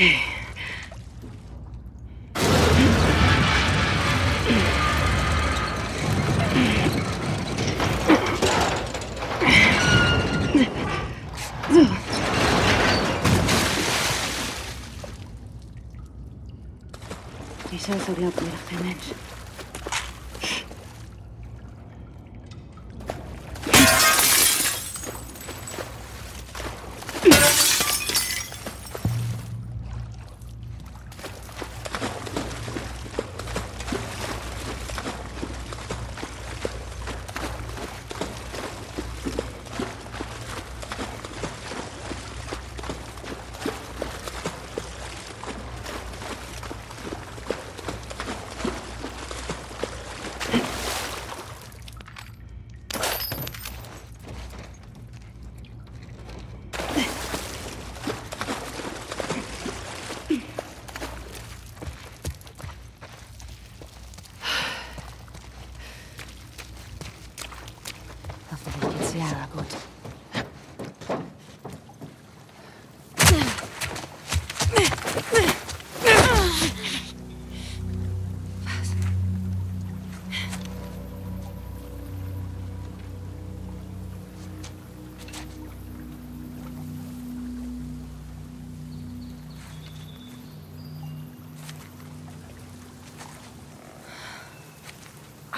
Okay.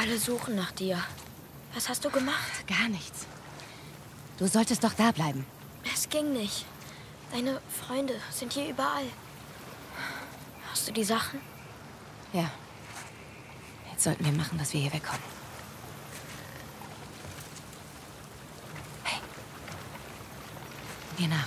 Alle suchen nach dir. Was hast du gemacht? Gar nichts. Du solltest doch da bleiben. Es ging nicht. Deine Freunde sind hier überall. Hast du die Sachen? Ja. Jetzt sollten wir machen, dass wir hier wegkommen. Hey. Mir nach.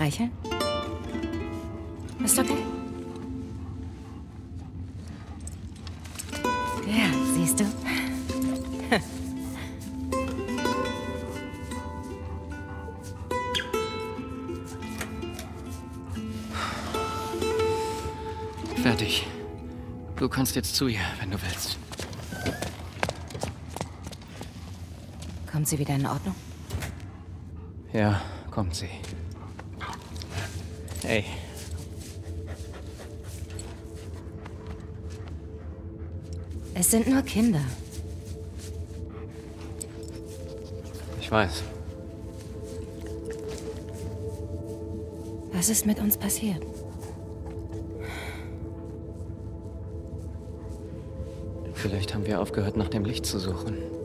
Streicheln? Ist okay. Ja, siehst du? Fertig. Du kannst jetzt zu ihr, wenn du willst. Kommt sie wieder in Ordnung? Ja, kommt sie. Ey, Es sind nur Kinder. ich weiß. Was ist mit uns passiert? Vielleicht haben wir aufgehört, nach dem Licht zu suchen.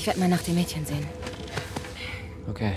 Ich werde mal nach dem Mädchen sehen. Okay.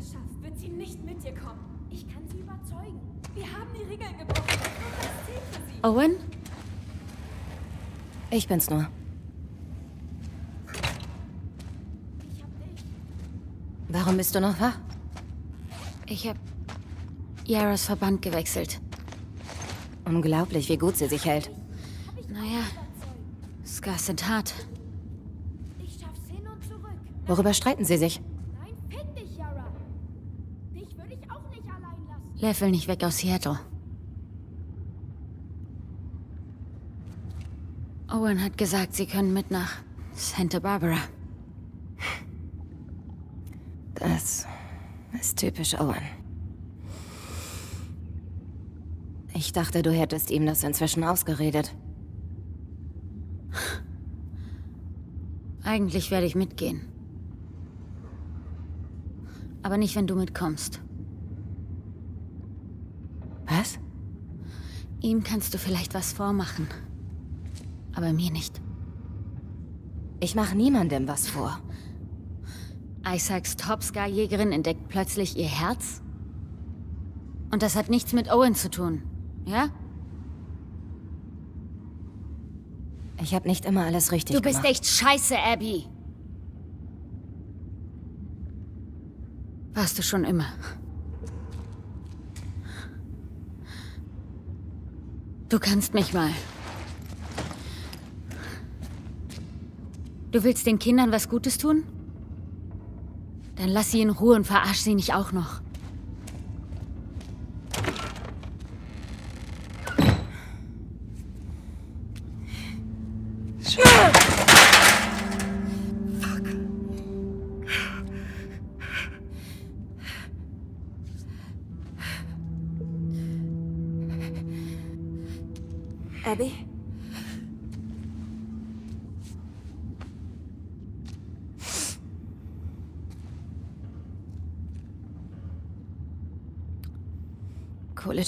Schaffst, wird sie nicht mit dir kommen. Ich kann sie überzeugen. Wir haben die Regeln gebrochen. Owen? Ich bin's nur. Ich hab dich. Warum bist du noch wach? Ich hab Yaras Verband gewechselt. Unglaublich, wie gut sie sich hält. Naja, Scars sind hart. Worüber streiten sie sich? Nein, fick dich, Yara. Dich würde ich auch nicht will nicht weg aus Seattle. Owen hat gesagt, sie können mit nach Santa Barbara. Das ist typisch Owen. Ich dachte, du hättest ihm das inzwischen ausgeredet. Eigentlich werde ich mitgehen. Aber nicht, wenn du mitkommst. Was? Ihm kannst du vielleicht was vormachen. Aber mir nicht. Ich mache niemandem was vor. Isaacs Topscar-Jägerin entdeckt plötzlich ihr Herz? Und das hat nichts mit Owen zu tun, ja? Ich habe nicht immer alles richtig Du bist gemacht. echt scheiße, Abby. Warst du schon immer. Du kannst mich mal. Du willst den Kindern was Gutes tun? Dann lass sie in Ruhe und verarsch sie nicht auch noch.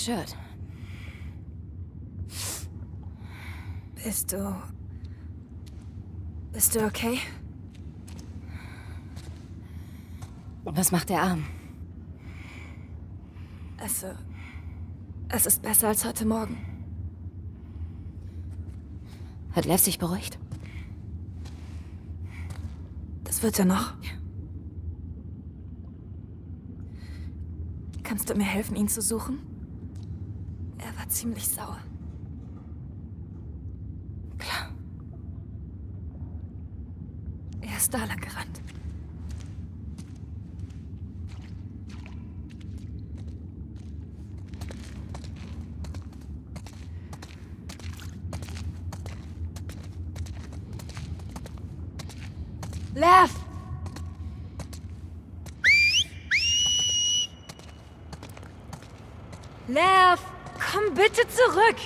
Shirt. Bist du. Bist du okay? Was macht der Arm? Es. äh, Es ist besser als heute Morgen. Hat Lev sich beruhigt? Das wird er noch. Kannst du mir helfen, ihn zu suchen? Ziemlich sauer. Klar. Er ist da lang gerannt. Lev! Lev! Komm bitte zurück!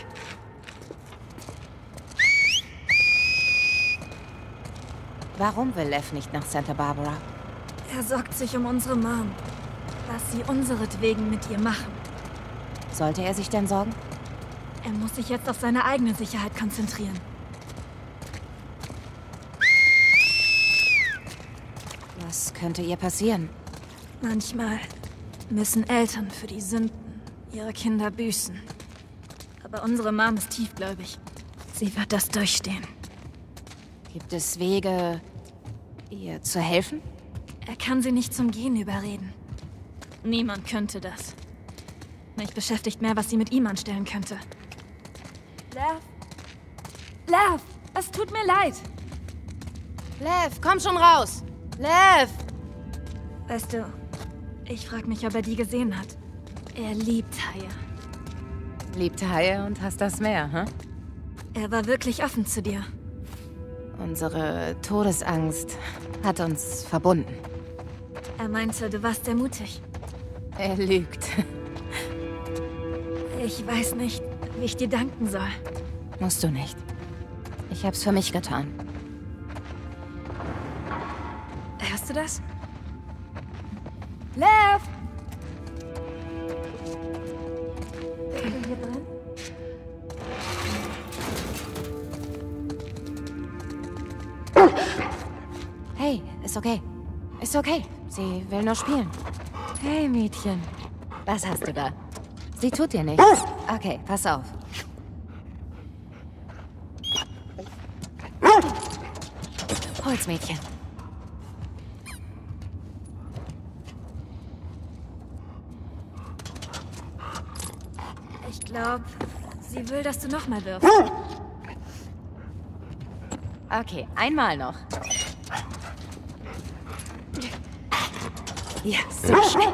Warum will Lev nicht nach Santa Barbara? Er sorgt sich um unsere Mom. Was sie unseretwegen mit ihr machen. Sollte er sich denn sorgen? Er muss sich jetzt auf seine eigene Sicherheit konzentrieren. Was könnte ihr passieren? Manchmal müssen Eltern für die Sünden ihrer Kinder büßen. Aber unsere Mom ist tiefgläubig. Sie wird das durchstehen. Gibt es Wege, ihr zu helfen? Er kann sie nicht zum Gehen überreden. Niemand könnte das. Mich beschäftigt mehr, was sie mit ihm anstellen könnte. Lev! Lev! Es tut mir leid! Lev, komm schon raus! Lev! Weißt du, ich frag mich, ob er die gesehen hat. Er liebt Haie. Liebt Haie und hast das Meer, hm? Er war wirklich offen zu dir. Unsere Todesangst hat uns verbunden. Er meinte, du warst sehr mutig. Er lügt. Ich weiß nicht, wie ich dir danken soll. Musst du nicht. Ich hab's für mich getan. Hörst du das? Lev! Ist okay. Ist okay. Sie will nur spielen. Hey, Mädchen. Was hast du da? Sie tut dir nichts. Okay, pass auf. Holzmädchen. Ich glaube, sie will, dass du nochmal wirfst. Okay, einmal noch. Ja, so schnell.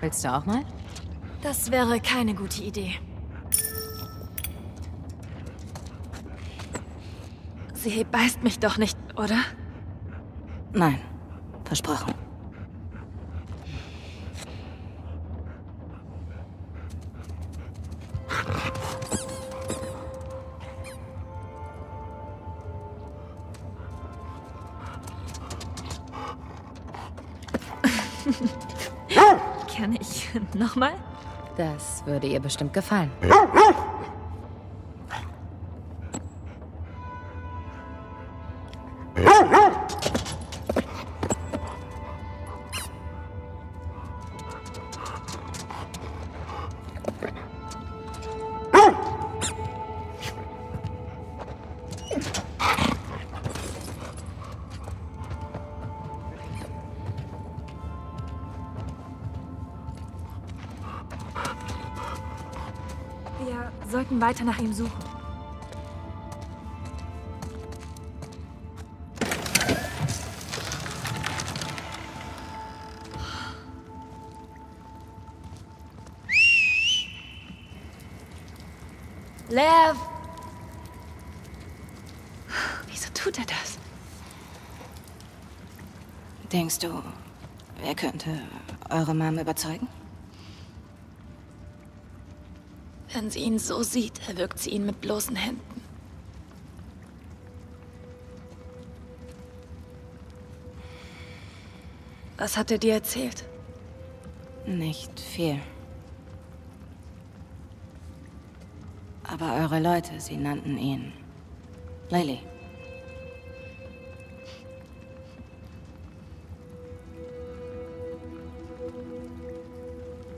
Willst du auch mal? Das wäre keine gute Idee. Sie beißt mich doch nicht, oder? Nein, versprochen. Nochmal? Das würde ihr bestimmt gefallen. Weiter nach ihm suchen. Lev! Wieso tut er das? Denkst du, wer könnte eure Mom überzeugen? Wenn sie ihn so sieht, erwürgt sie ihn mit bloßen Händen. Was hat er dir erzählt? Nicht viel. Aber eure Leute, sie nannten ihn Lily.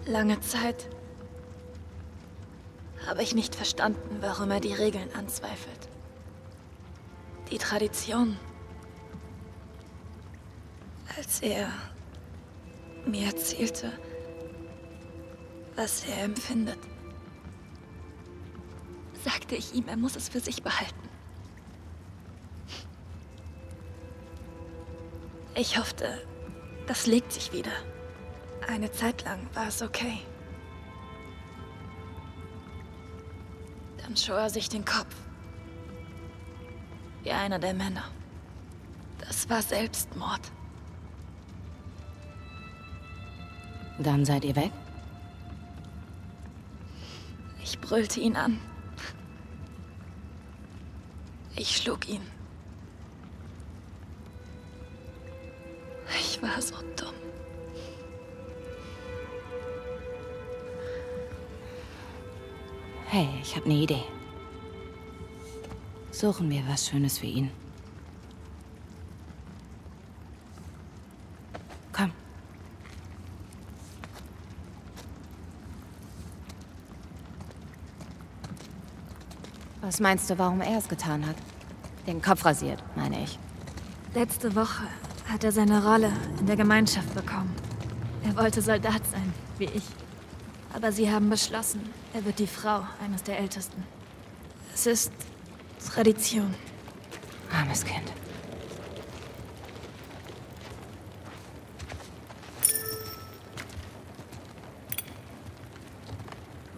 Lange Zeit habe ich nicht verstanden, warum er die Regeln anzweifelt. Die Tradition. Als er mir erzählte, was er empfindet, sagte ich ihm, er muss es für sich behalten. Ich hoffte, das legt sich wieder. Eine Zeit lang war es okay. Dann schor er sich den Kopf. Wie einer der Männer. Das war Selbstmord. Dann seid ihr weg? Ich brüllte ihn an. Ich schlug ihn. Hey, ich habe eine Idee. Suchen wir was Schönes für ihn. Komm. Was meinst du, warum er es getan hat? Den Kopf rasiert, meine ich. Letzte Woche hat er seine Rolle in der Gemeinschaft bekommen. Er wollte Soldat sein, wie ich. Aber sie haben beschlossen, er wird die Frau eines der Ältesten. Es ist Tradition. Armes Kind.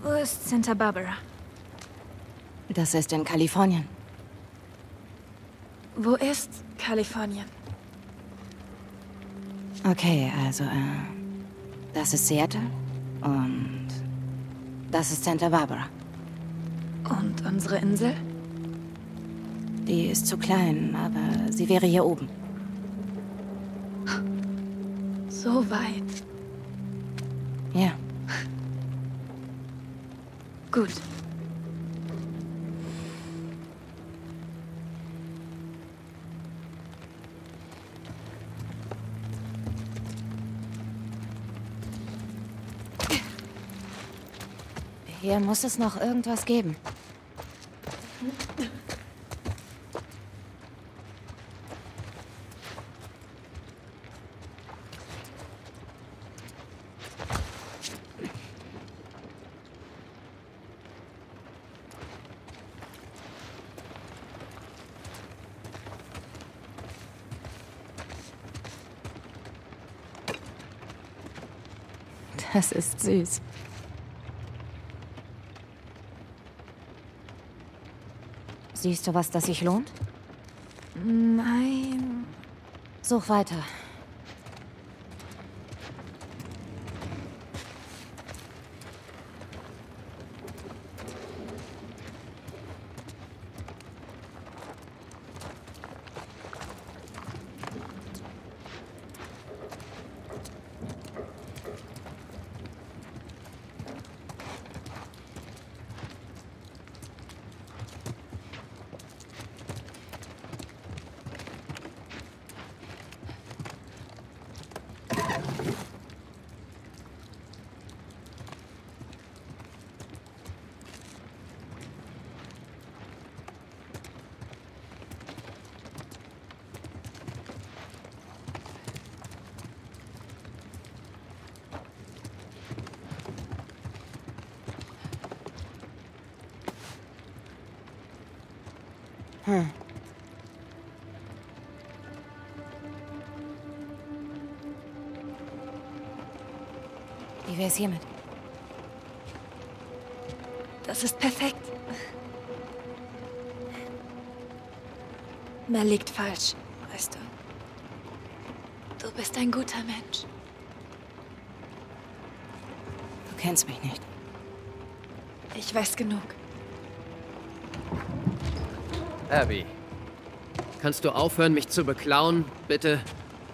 Wo ist Santa Barbara? Das ist in Kalifornien. Wo ist Kalifornien? Okay, also, äh, das ist Seattle und das ist Santa Barbara. Und unsere Insel? Die ist zu klein, aber sie wäre hier oben. So weit. Ja. Gut. Hier muss es noch irgendwas geben. Das ist süß. Siehst du was, das sich lohnt? Nein. Such weiter. Wie wär's hiermit? Das ist perfekt. Mehr liegt falsch, weißt du. Du bist ein guter Mensch. Du kennst mich nicht. Ich weiß genug. Abby, kannst du aufhören, mich zu beklauen, bitte?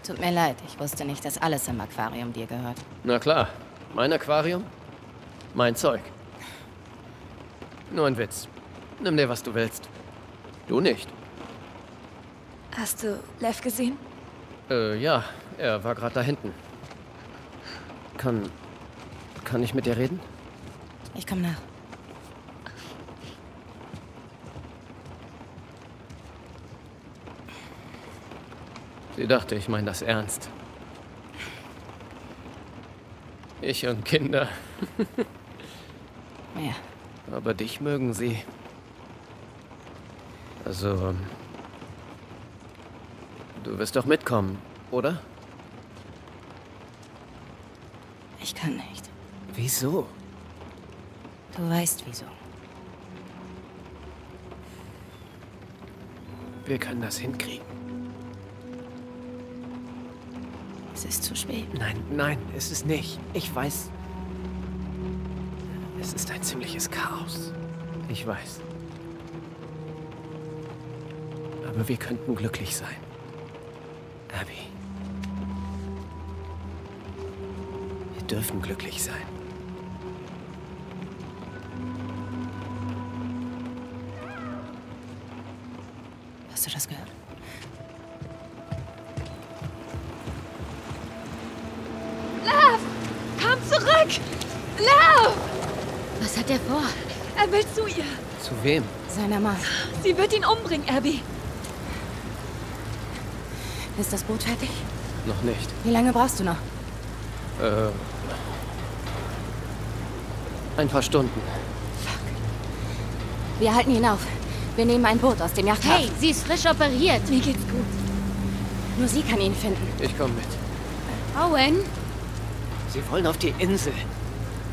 Tut mir leid, ich wusste nicht, dass alles im Aquarium dir gehört. Na klar, mein Aquarium? Mein Zeug. Nur ein Witz. Nimm dir, was du willst. Du nicht. Hast du Lev gesehen? Äh, ja. Er war gerade da hinten. Kann... Kann ich mit dir reden? Ich komme nach. Sie dachte, ich meine das ernst. Ich und Kinder. Ja. Aber dich mögen sie. Also. Du wirst doch mitkommen, oder? Ich kann nicht. Wieso? Du weißt wieso. Wir können das hinkriegen. Ist zu spät. Nein, nein, es ist nicht. Ich weiß. Es ist ein ziemliches Chaos. Ich weiß. Aber wir könnten glücklich sein. Abby. Wir dürfen glücklich sein. Zurück! Love! Was hat er vor? Er will zu ihr. Zu wem? Seiner Mann. Sie wird ihn umbringen, Abby. Ist das Boot fertig? Noch nicht. Wie lange brauchst du noch? Äh. Ein paar Stunden. Wir halten ihn auf. Wir nehmen ein Boot aus dem Yachthafen. Hey, sie ist frisch operiert. Mir geht's gut. Nur sie kann ihn finden. Ich komme mit. Owen? Sie wollen auf die Insel.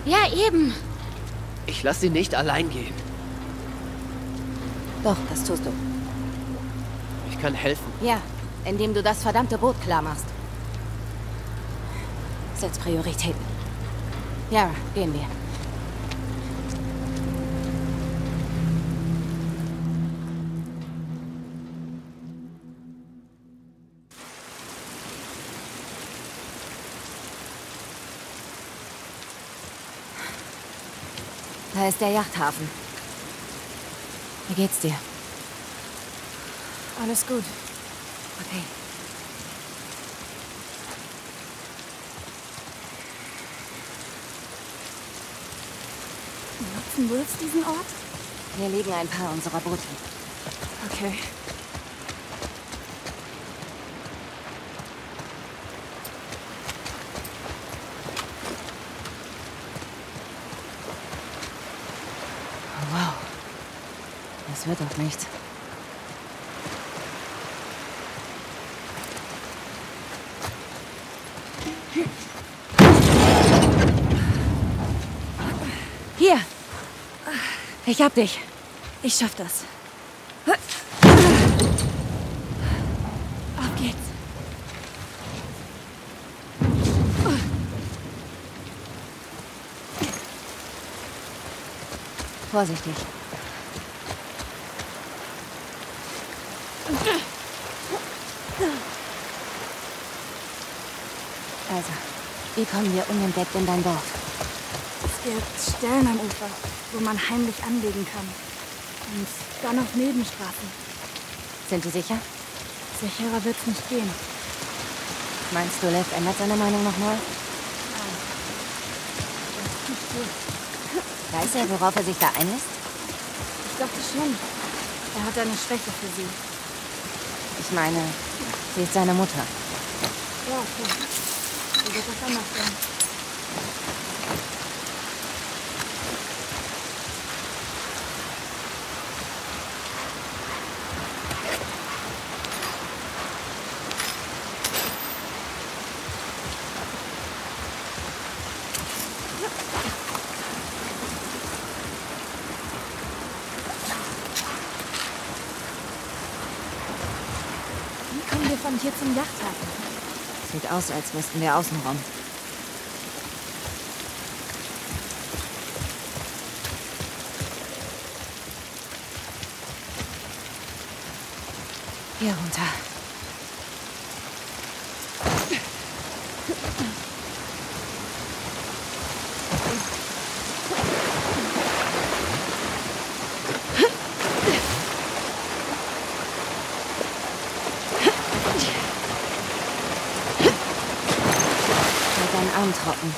Ja, eben. Ich lasse sie nicht allein gehen. Doch, das tust du. Ich kann helfen. Ja, indem du das verdammte Boot klar machst. Setz Prioritäten. Yara, gehen wir. Ist der Yachthafen. Wie geht's dir? Alles gut. Okay. Nutzen Wolves diesen Ort? Hier liegen ein paar unserer Boote. Okay. Wird doch nichts. Hier. Ich hab dich. Ich schaff das. Vorsichtig. Also, wie kommen wir unentdeckt in dein Dorf? Es gibt Stellen am Ufer, wo man heimlich anlegen kann. Und dann auf Nebenstraßen. Sind die sicher? Sicherer wird's nicht gehen. Meinst du, Lev ändert seine Meinung nochmal? Weiß er, worauf er sich da einlässt? Ich dachte schon. Er hat eine Schwäche für sie. Ich meine, sie ist seine Mutter. Ja, okay. Wie kommen wir von hier zum Yachthafen? Aus, als wüssten wir außenrum. Hier runter. Arm trocken.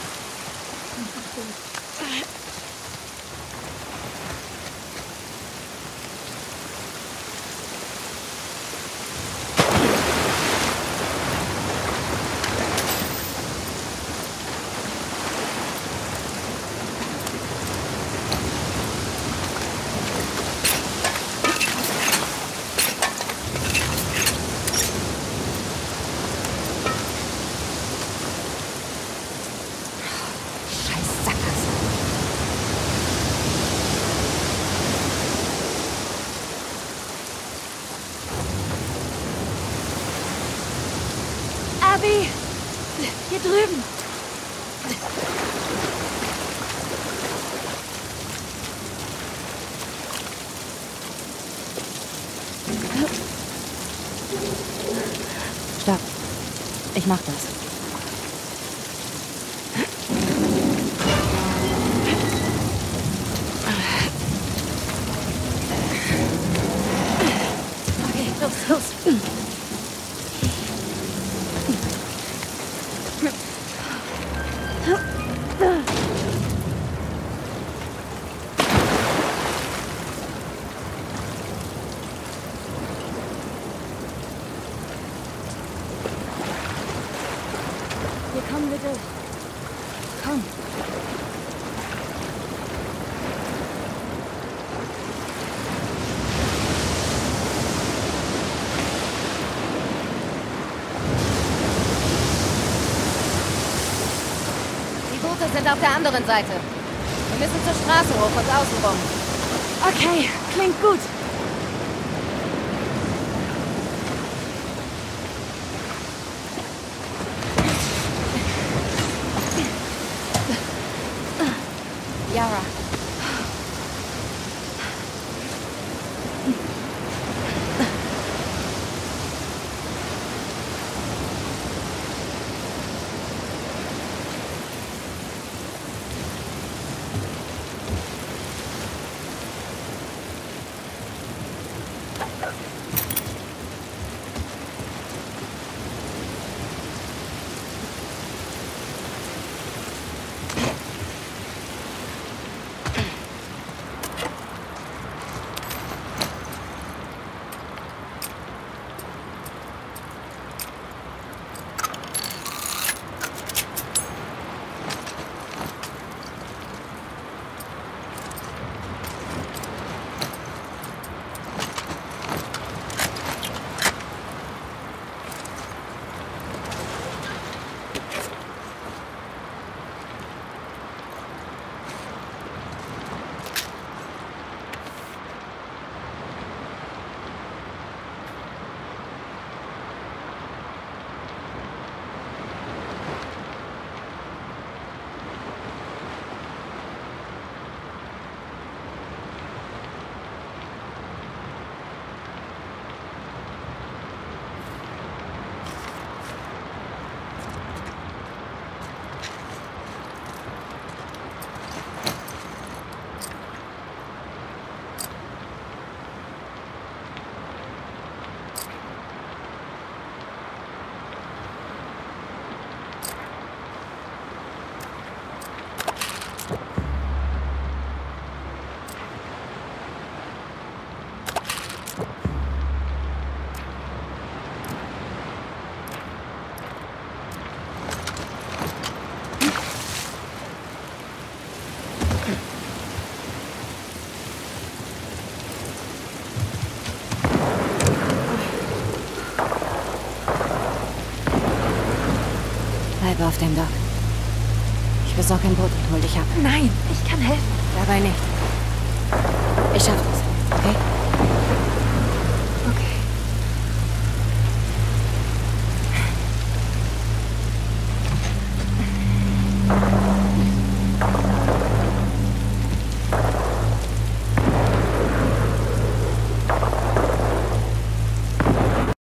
Hier drüben. Stopp. Ich mach das. Okay, los, los. Hier kommen wir durch. Komm. Die Boote sind auf der anderen Seite. Wir müssen zur Straße hoch und außen rum. Okay, klingt gut. Auf dem Dock. Ich besorge ein Boot und hol dich ab. Nein, ich kann helfen. Dabei nicht.